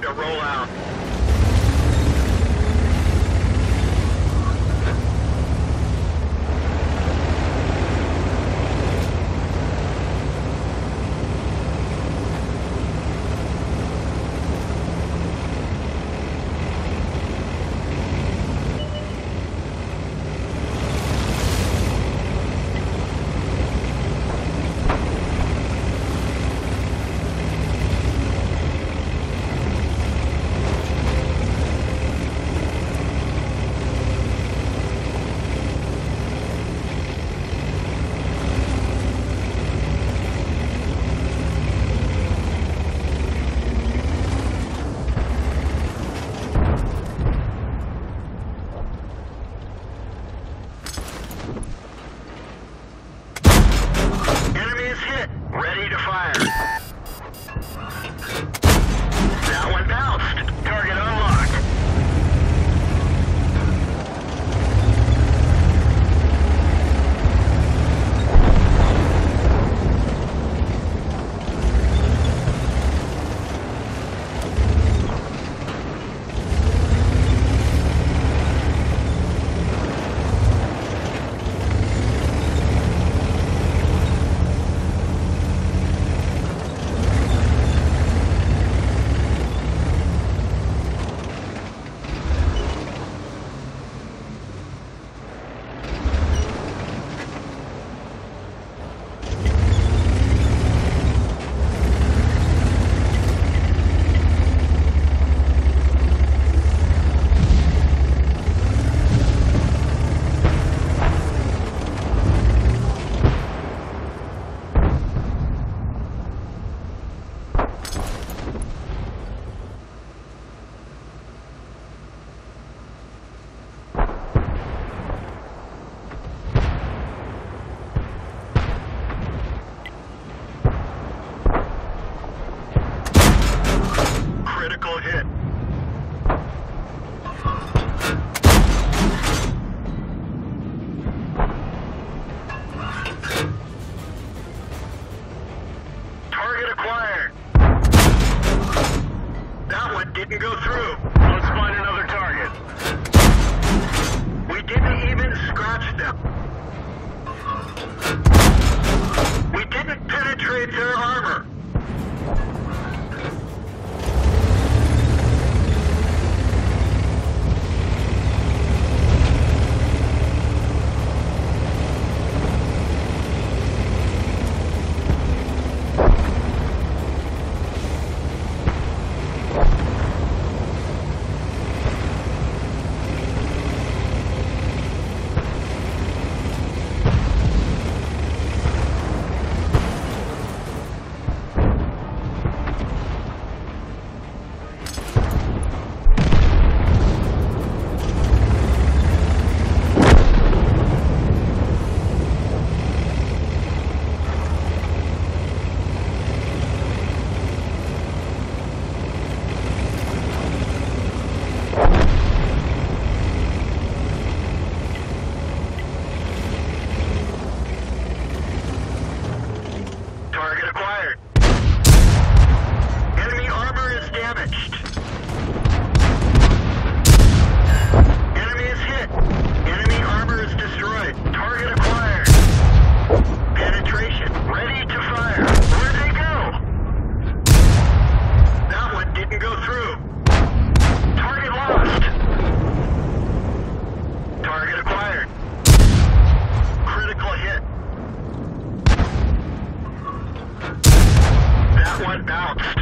Time to roll out. One go through. One bounced.